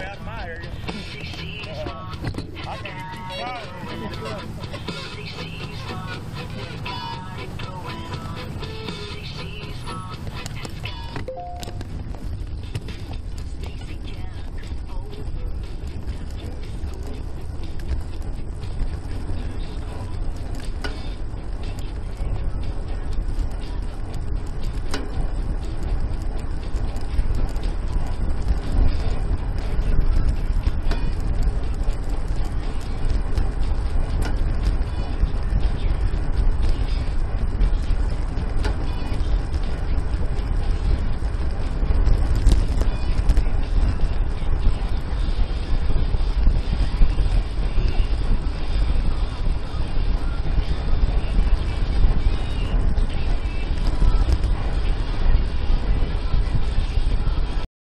way out of my area. Uh, I can